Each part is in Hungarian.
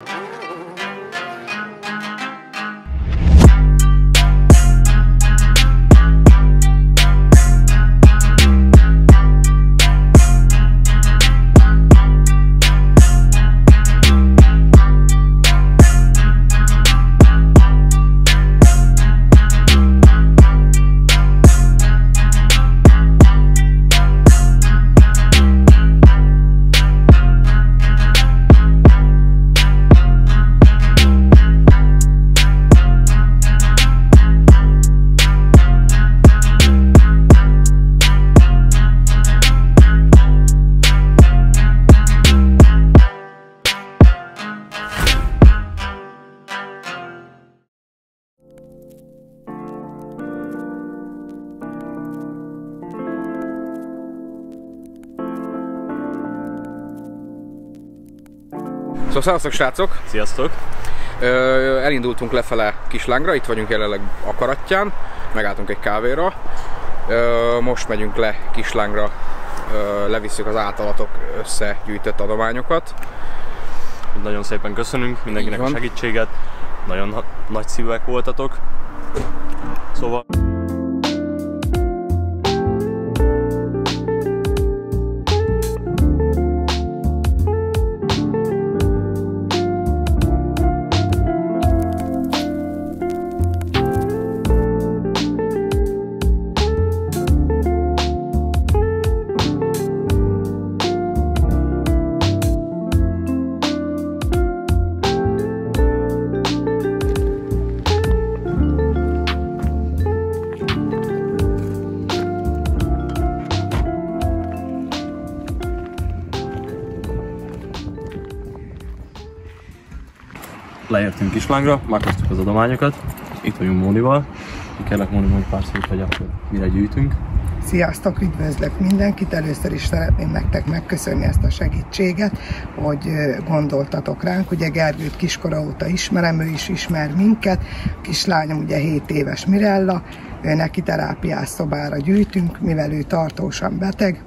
Oh. Szóval szevasztok srácok! Sziasztok! Ö, elindultunk lefele Kislángra, itt vagyunk jelenleg Akarattyán, megálltunk egy kávéra. Ö, most megyünk le Kislángra, ö, levisszük az általatok összegyűjtött adományokat. Nagyon szépen köszönünk mindenkinek a segítséget, nagyon nagy szívűek voltatok. Szóval leértünk Kislángra, meghoztuk az adományokat. Itt vagyunk Mónival. Kellett Móni mondani pár szót, hogy akkor mire gyűjtünk. Sziasztok, üdvözlök mindenkit! Először is szeretném nektek megköszönni ezt a segítséget, hogy gondoltatok ránk. Ugye Gergőt kiskora óta ismerem, ő is ismer minket. Kislányom ugye 7 éves Mirella, neki terápiás szobára gyűjtünk, mivel ő tartósan beteg,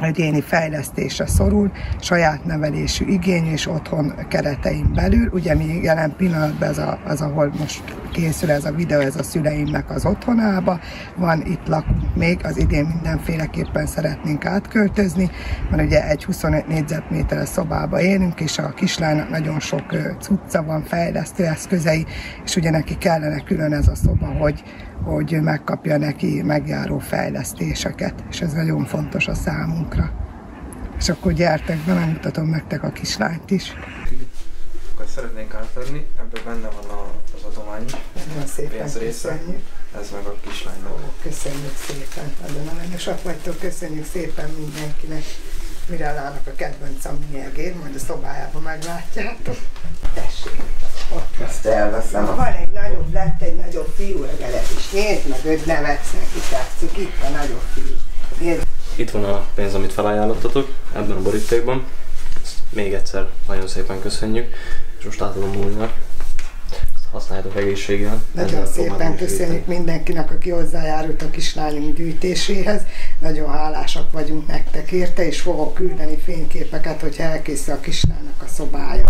egyéni fejlesztésre szorul, saját nevelésű igény és otthon keretein belül. Ugye mi jelen pillanatban ez a, az, ahol most készül ez a videó, ez a szüleimnek az otthonába van, itt lakunk még, az idén mindenféleképpen szeretnénk átköltözni, mert ugye egy 25 négyzetméteres szobába élünk, és a kislánynak nagyon sok cucca van, fejlesztő eszközei, és ugye neki kellene külön ez a szoba, hogy, hogy megkapja neki megjáró fejlesztéseket, és ez nagyon fontos a számunkra. És akkor gyertek be, megmutatom nektek a kislányt is. Akkor szeretnénk átadni, ebben benne van a, az adomány pénz része. köszönjük. ez meg a kislánynak. Köszönjük szépen, nagyon aranyosak vagytok, köszönjük szépen mindenkinek. Mirellának a kedvenc a miegér, majd a szobájában meglátjátok. Tessék, ott elveszem. Van egy nagyobb, lett egy nagyobb fiú legalább is. Nézd meg, őt nevetsz neki, tetszik, itt a nagyobb fiú. Nézd, Itt van a pénz, amit felajánlottatok ebben a borítékban. Ezt még egyszer nagyon szépen köszönjük. És most átadom. Ezt használjátok egészséggel. Nagyon szépen köszönjük mindenkinek, aki hozzájárult a kislányunk gyűjtéséhez. Nagyon hálásak vagyunk nektek érte, és fogok küldeni fényképeket, hogyha elkészül a kislánynak a szobája.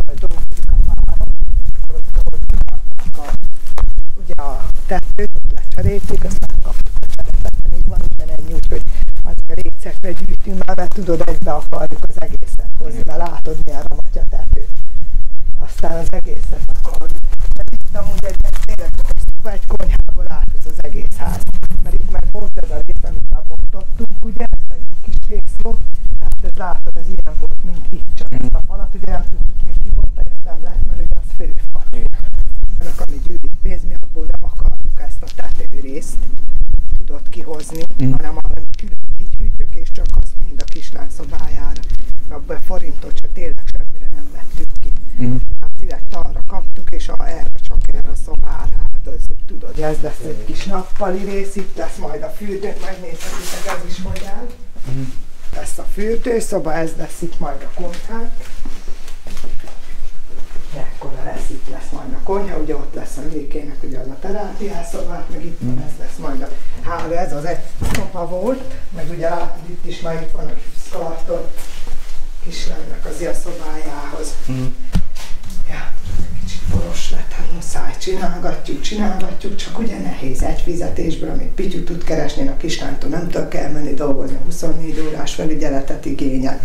A tetőt lecserélték, aztán kaptuk a cserepet, még van ugyanennyi, úgyhogy azért récekre gyűjtünk már, mert tudod, egybe akarjuk az egészet hozni, mert látod, milyen ramatja tető. Aztán az egészet akarjuk. Ez itt amúgy egy, tényleg csak egy konyhából áthoz az egész ház. Mert itt meg volt ez a rész, amit lebontottunk, ugye, ez egy kis rész volt, tehát ez látod, ez ilyen volt, mint itt, csak ezt a falat ugye nem tudtuk még kibontani, ezt nem lehet, mert ugye az főfal. Tetőrészt tudod kihozni, mm. hanem arra külön kigyűjtjük, és csak azt mind a kislány szobájára. Abban forintot se tényleg semmire nem vettük ki. Mm. Hát direkt arra kaptuk, és a, erre csak erre a szobára áldozzuk, tudod. Ez lesz egy kis nappali rész, itt lesz majd a fürdő, megnézhetitek, ez is hogy áll. Mm. Lesz a fürdőszoba, ez lesz itt majd a konyhánk. Ekkora lesz, itt lesz majd a konyha, ugye ott lesz a nőkének ugye az a terápiás szobák, meg itt van, ez lesz majd a hála, ez az egy szoba volt, meg ugye látod itt is már itt van a karton kislánynak az ilyen szobájához. Ja. csinálgatjuk, csinálgatjuk, csak ugye nehéz egy fizetésből, amit Pityu tud keresni, a kislántól nem tudok kell menni dolgozni, 24 órás felügyeletet igényel.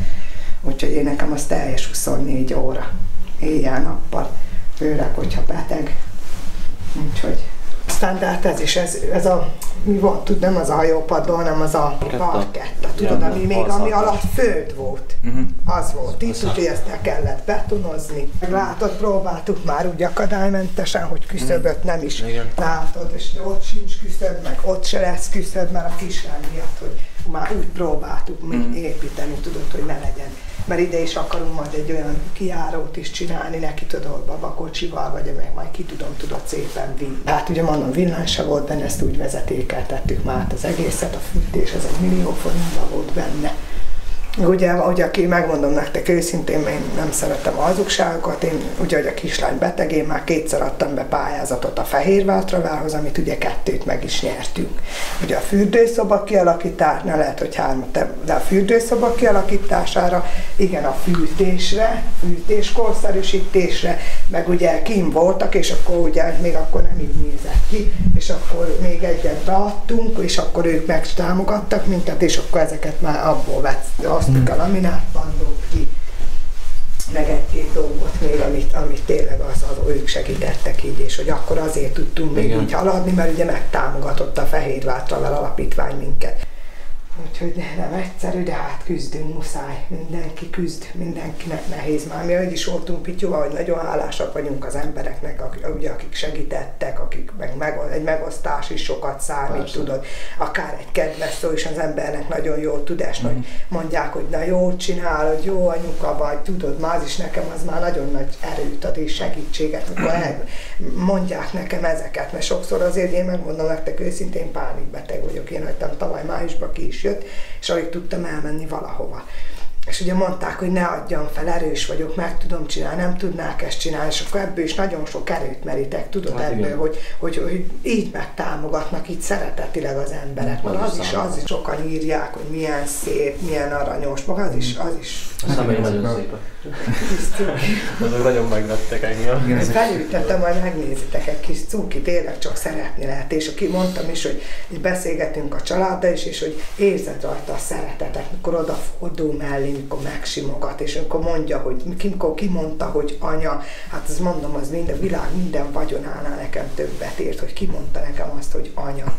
Úgyhogy én nekem az teljes 24 óra, éjjel-nappal, főleg, hogyha beteg. Úgyhogy aztán de hát ez is, ez, ez a, mi van, tud, nem az a hajópadban, hanem az a parketta, tudod, ami még, ami alatt föld volt. Uh-huh. Az volt itt, úgyhogy ezt el kellett betonozni. Meg látod, próbáltuk már úgy akadálymentesen, hogy küszöböt nem is Igen. látod, és ott sincs küszöb, meg ott se lesz küszöb, mert a kislány miatt, hogy már úgy próbáltuk mi építeni, tudod, hogy ne legyen. Mert ide is akarunk majd egy olyan kiárót is csinálni, neki tudod, babakocsival, vagy meg majd ki tudom, tudod szépen vinni. Hát ugye mondom, villany se volt benne, ezt úgy vezetékeltettük már az egészet, a fűtés, ez egy millió forintba volt benne. Ugye, hogy aki, megmondom nektek őszintén, én nem szeretem a hazugságokat, én ugye, hogy a kislány beteg, én már kétszer adtam be pályázatot a Fehérváltravához, amit ugye kettőt meg is nyertünk. Ugye a fürdőszoba kialakítás, ne lehet, hogy hármat, de a fürdőszoba kialakítására, igen, a fűtésre, fűtéskorszerűsítésre, meg ugye kim voltak, és akkor ugye még akkor nem így nézett ki, és akkor még egyet beadtunk, és akkor ők meg támogattak minket, és akkor ezeket már abból vett, hoztuk a laminátpandót ki, meg egy-két dolgot még, amit, amit tényleg az, az, ők segítettek így, és hogy akkor azért tudtunk még Igen. így haladni, mert ugye megtámogatott a Fehérvártravel alapítvány minket. Úgyhogy nem egyszerű, de hát küzdünk, muszáj. Mindenki küzd, mindenkinek nehéz már. Mi úgy is voltunk Pityuval, hogy nagyon hálásak vagyunk az embereknek, akik, ugye, akik segítettek, akik meg, meg, egy megosztás is sokat számít, Persze. tudod. Akár egy kedves szó is az embernek nagyon jól tud esni, hogy mondják, hogy na jó csinálod, jó anyuka vagy, tudod, már az is nekem az már nagyon nagy erőt ad és segítséget, amikor el, mondják nekem ezeket, mert sokszor azért én megmondom nektek őszintén, pánikbeteg vagyok. Én hagytam tavaly májusban ki is jött, és alig tudtam elmenni valahova. És ugye mondták, hogy ne adjam fel, erős vagyok, meg tudom csinálni, nem tudnák ezt csinálni, és akkor ebből is nagyon sok erőt merítek, tudod Hát hát ebből, igen. hogy, hogy, hogy, így megtámogatnak, így szeretetileg az emberek. Mert az is, az is sokan írják, hogy milyen szép, milyen aranyos, meg az is, az is. A szemei nagyon szépek. Azok nagyon megvettek engem. Ezt felültettem, majd megnézitek egy kis cuki, tényleg csak szeretni lehet. És aki mondtam is, hogy beszélgetünk a családdal is, és hogy érzed rajta a szeretetet, mikor odafordul mellé, mikor megsimogat, és amikor mondja, hogy mikor kimondta, hogy anya, hát az mondom, az minden világ minden vagyonánál nekem többet ért, hogy kimondta nekem azt, hogy anya.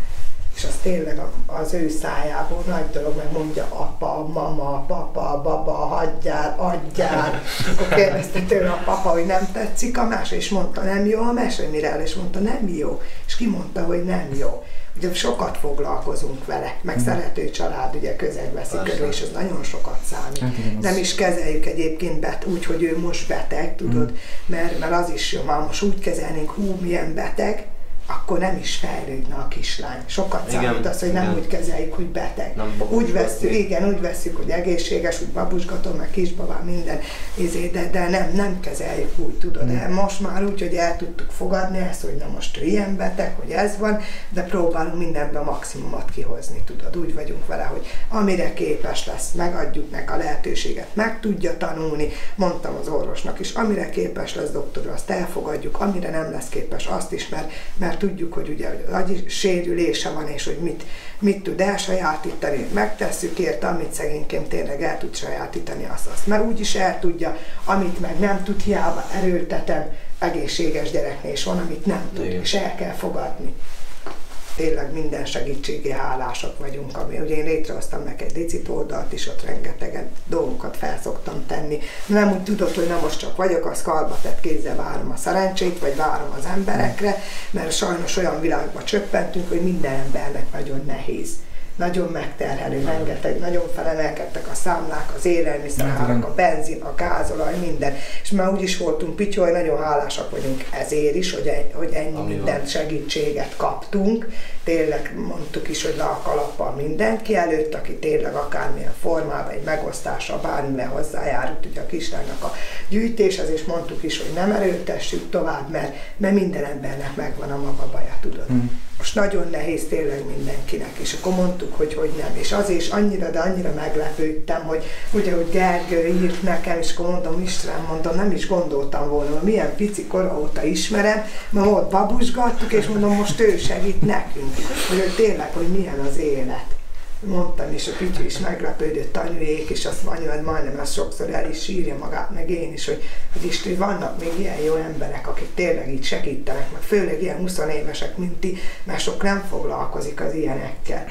És az tényleg a- az ő szájából nagy dolog, meg mondja apa, mama, papa, baba, hagyjál, adjál. Akkor kérdezte tőle a papa, hogy nem tetszik a mese, és mondta, nem jó a mese, mire és mondta, nem jó. És ki mondta, hogy nem jó. Ugye sokat foglalkozunk vele, meg szerető család, ugye közeg veszi Persze. körül, és ez nagyon sokat számít. Hát Nem is kezeljük egyébként bet, úgy, hogy ő most beteg, tudod, mert, mert az is jó, már most úgy kezelnénk, hú, milyen beteg, akkor nem is fejlődne a kislány. Sokat számít az, hogy nem igen. úgy kezeljük, hogy beteg. Nem úgy veszük, igen, úgy veszük, hogy egészséges, úgy babusgatom, meg kisbabám, minden, izé, de, de nem, nem kezeljük úgy, tudod. De most már úgy, hogy el tudtuk fogadni ezt, hogy na most ő ilyen beteg, hogy ez van, de próbálunk mindenben a maximumot kihozni, tudod. Úgy vagyunk vele, hogy amire képes lesz, megadjuk neki a lehetőséget, meg tudja tanulni. Mondtam az orvosnak is, amire képes lesz doktor, azt elfogadjuk, amire nem lesz képes, azt is, mert, mert tudjuk, hogy ugye hogy agyi sérülése van, és hogy mit, mit tud elsajátítani, megtesszük érte, amit szegényként tényleg el tud sajátítani, azt, azt. Mert úgyis el tudja, amit meg nem tud, hiába erőltetem, egészséges gyereknél is van, amit nem tud, Igen. és el kell fogadni tényleg minden segítségé hálásak vagyunk, ami ugye én létrehoztam meg egy licit oldalt is, ott rengetegen dolgokat felszoktam tenni. Nem úgy tudod, hogy nem most csak vagyok, az kalba tett kézzel várom a szerencsét, vagy várom az emberekre, mert sajnos olyan világba csöppentünk, hogy minden embernek nagyon nehéz. Nagyon megterhelő, rengeteg, nagyon felemelkedtek a számlák, az élelmiszerárak, a benzin, a gázolaj, minden. És már úgy is voltunk Pityu, hogy nagyon hálásak vagyunk ezért is, hogy, egy, hogy ennyi Ami minden van. segítséget kaptunk. Tényleg mondtuk is, hogy le a kalappal mindenki előtt, aki tényleg akármilyen formában, egy megosztással, bármivel hozzájárult ugye a kislánynak a gyűjtéshez, és mondtuk is, hogy nem erőltessük tovább, mert, mert minden embernek megvan a maga baja, tudod. Most nagyon nehéz tényleg mindenkinek, és akkor mondtuk hogy hogy nem. És az is annyira, de annyira meglepődtem, hogy ugye, hogy Gergő írt nekem, és akkor mondom, István, mondom, nem is gondoltam volna, hogy milyen pici kora óta ismerem, mert ott babusgattuk, és mondom, most ő segít nekünk, hogy, hogy tényleg, hogy milyen az élet mondtam, és a Pityu is meglepődött anyuék, és azt mondja, hogy majdnem ezt sokszor el is sírja magát, meg én is, hogy, hogy Isten, vannak még ilyen jó emberek, akik tényleg így segítenek, meg főleg ilyen 20 évesek, mint ti, mert sok nem foglalkozik az ilyenekkel.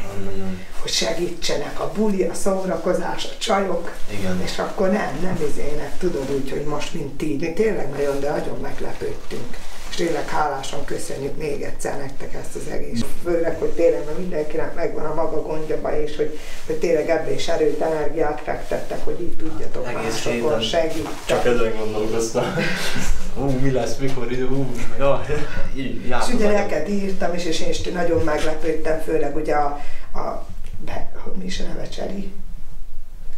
Hogy segítsenek a buli, a szórakozás, a csajok, Igen. és akkor nem, nem izének, tudod úgy, hogy most mint ti. Mi tényleg nagyon, de nagyon meglepődtünk tényleg hálásan köszönjük még egyszer nektek ezt az egész. Főleg, hogy tényleg mert mindenkinek megvan a maga gondjaba, és hogy, hogy tényleg ebbe is erőt, energiát fektettek, hogy így tudjatok Egész másokon segíteni. Csak ezen gondolkoztam. Ú, mi lesz, mikor idő, ú, jaj, így És ugye neked írtam is, és én is nagyon meglepődtem, főleg ugye a, a be, hogy mi is a neve Cseri?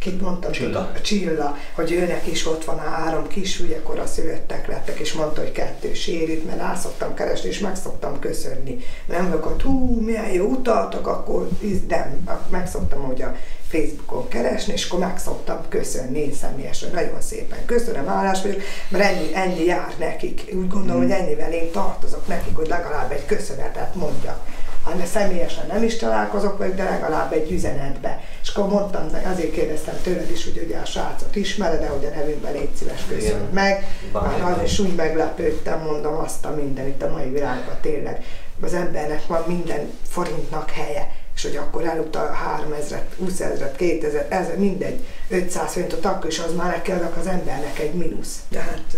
Kit mondtam? Csilla. A Csilla, hogy őnek is ott van a három kis, ugye kora születtek lettek, és mondta, hogy kettő sérit, mert rá szoktam keresni, és meg szoktam köszönni. Nem vagyok, hú, milyen jó utaltak, akkor nem, akkor meg szoktam hogy a Facebookon keresni, és akkor meg szoktam köszönni én személyesen. Nagyon szépen köszönöm, hálás vagyok, mert ennyi, ennyi jár nekik. Úgy gondolom, hogy ennyivel én tartozok nekik, hogy legalább egy köszönetet mondjak. Hát mert személyesen nem is találkozok velük, de legalább egy üzenetbe. És akkor mondtam, azért kérdeztem tőled is, hogy ugye a srácot ismered, de hogy a nevünkben légy szíves köszönöd Igen. meg. Már az is úgy meglepődtem, mondom azt a minden itt a mai világban tényleg. Az embernek van minden forintnak helye és hogy akkor elutal 3000, 20 ezeret, 2000, 1000, mindegy, 500 forintot, akkor is az már neki adok az embernek egy mínusz. De hát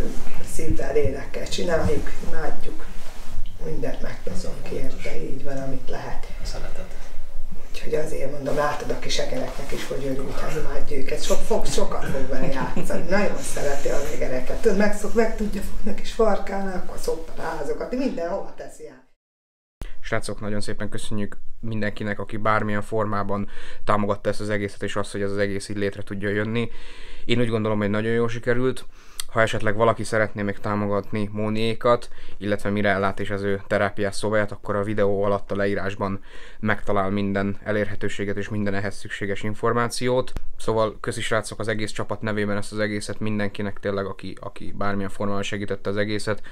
szívvel, lélekkel csináljuk, imádjuk. Mindent megteszünk érte, így van, amit lehet. A szeretet. Úgyhogy azért mondom, látod a kis egereknek is, hogy örült, ha imádja őket. Sok, fog, sokat fog vele játszani. Nagyon szereti az egereket. Tudod, meg, szok, meg tudja fogni a kis farkán, akkor szokta rázogatni, mindenhova teszi át. Srácok, nagyon szépen köszönjük mindenkinek, aki bármilyen formában támogatta ezt az egészet, és azt, hogy ez az egész így létre tudja jönni. Én úgy gondolom, hogy nagyon jól sikerült. Ha esetleg valaki szeretné még támogatni Móniékat, illetve mire ellát is az ő terápiás szobáját, akkor a videó alatt a leírásban megtalál minden elérhetőséget és minden ehhez szükséges információt. Szóval köszi srácok az egész csapat nevében ezt az egészet mindenkinek tényleg, aki, aki bármilyen formában segítette az egészet.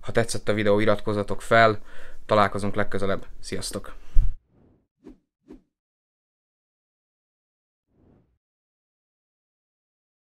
Ha tetszett a videó, iratkozzatok fel, találkozunk legközelebb. Sziasztok!